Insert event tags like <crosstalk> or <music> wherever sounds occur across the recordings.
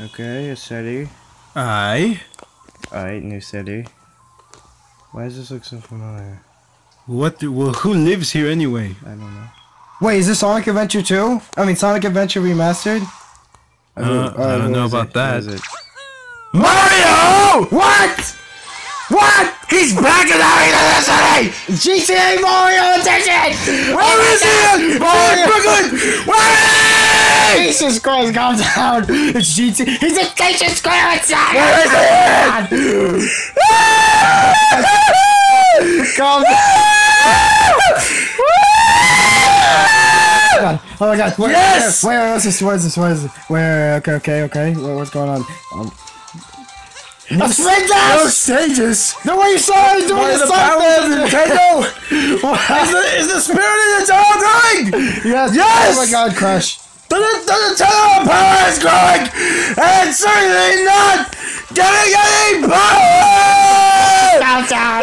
Okay, a city. Aye. Alright, new city. Why does this look so familiar? What? Do, well, who lives here anyway? I don't know. Wait, is this Sonic Adventure 2? I mean, Sonic Adventure Remastered? Uh, I don't know about it? that. It? Mario! What? What? He's back in the city! GTA Mario Edition! Where is he? Mario! Where he? Jesus Christ, calm down! It's GT. He's in Station Square inside! Where is he? Calm down! Oh my god, where, Yes! where, where is this? Where is this? Where is this? Where, okay, okay, okay, Where- what's going on? Um, A spin No stages! No way you saw it doing By the the something! Nintendo! <laughs> Is the, is the spirit of Nintendo growing? Yes! Yes! Oh my god, Crash! The, the Nintendo power is growing! And certainly not getting any power! Countdown!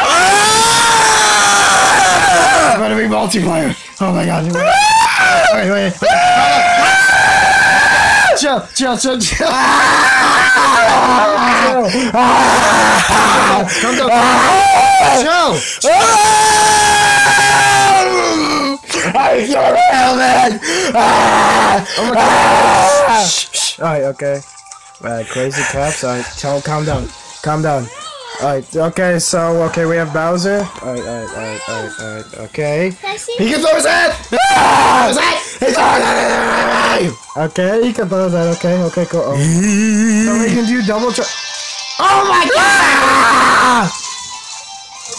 Ah! I'm gonna be multiplayer! Oh my god! Ah! Wait, wait. Chill, chill, chill, chill. Ah! Calm down. Ah! Chill. I feel helmet! Oh my god. Ah! Shh, shh. Alright, okay. Alright, crazy caps. Alright, tell calm down. Calm down. Alright, okay, so, okay, we have Bowser. Alright, alright, alright, alright, alright, okay. He can throw his head! Ah! His head! He's throwing it! Okay, he can throw that, okay, okay, cool. Oh. So we can do double tr- Oh my god!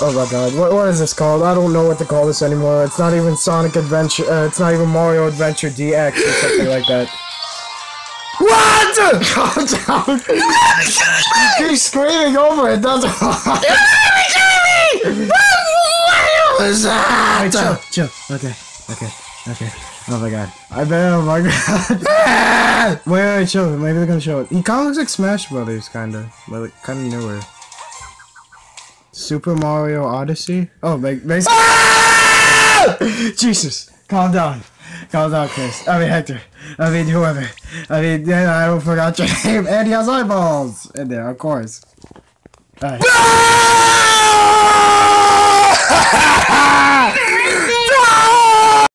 Oh my god, what, what is this called? I don't know what to call this anymore. It's not even Sonic Adventure, uh, it's not even Mario Adventure DX or something like that. What? <laughs> Calm down. <laughs> you keep screaming over it, that's <laughs> why. What is that? chill, chill. Okay, okay, okay. Oh my god. I bet, oh my god. wait, wait, wait, chill. Maybe they're gonna show it. He kinda looks like Smash Brothers, kinda. But like, kinda newer. Super Mario Odyssey? Oh, make, make Jesus. Calm down. Calm down, Chris. I mean, Hector. I mean, whoever. I mean, I forgot your <laughs> name. And he has eyeballs in there, of course. Alright. Ah!